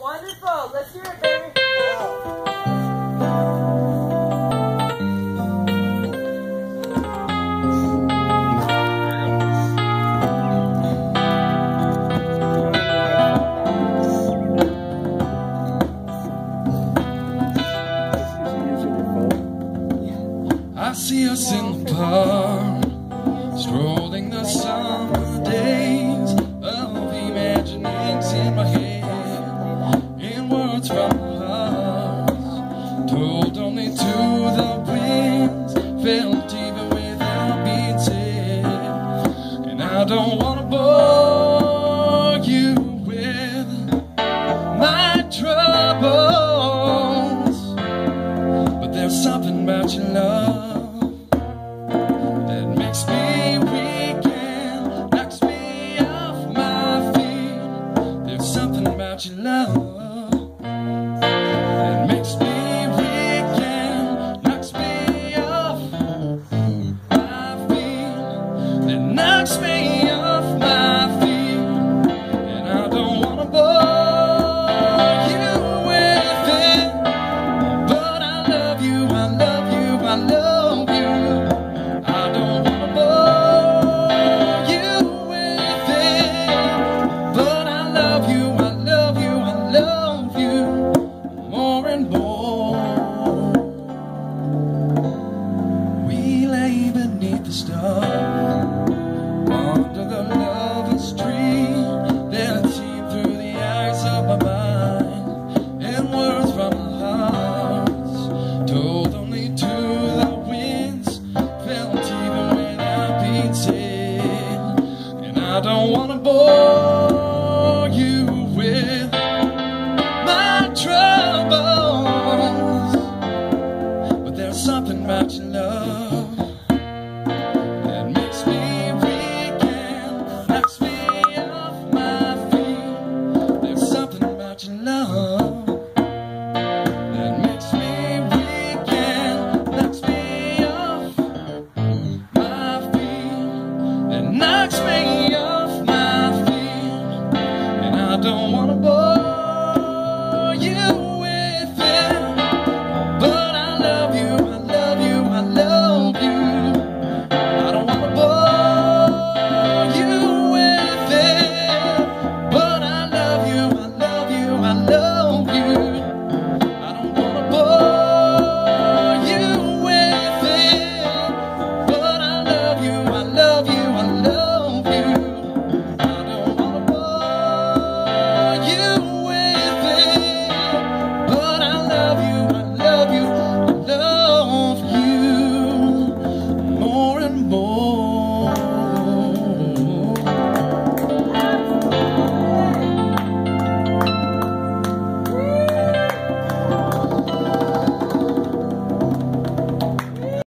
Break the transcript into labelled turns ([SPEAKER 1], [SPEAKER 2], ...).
[SPEAKER 1] Wonderful. Let's hear it, baby.
[SPEAKER 2] I see us in the park, strolling the summer. don't wanna bore you with my troubles, but there's something about your love that makes me weak and knocks me off my feet. There's something about your love that makes me. knocks me waiting And I don't want to bore you with my troubles. But there's something about your love